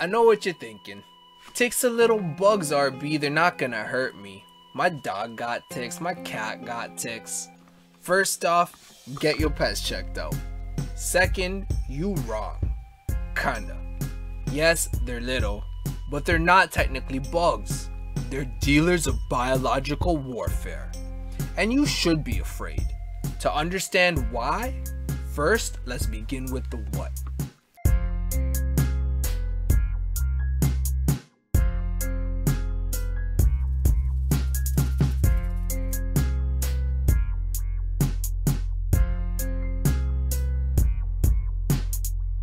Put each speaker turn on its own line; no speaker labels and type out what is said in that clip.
I know what you're thinking. Ticks are little bugs, RB, they're not gonna hurt me. My dog got ticks, my cat got ticks. First off, get your pets checked out. Second, you wrong. Kinda. Yes, they're little, but they're not technically bugs. They're dealers of biological warfare. And you should be afraid. To understand why, first let's begin with the what.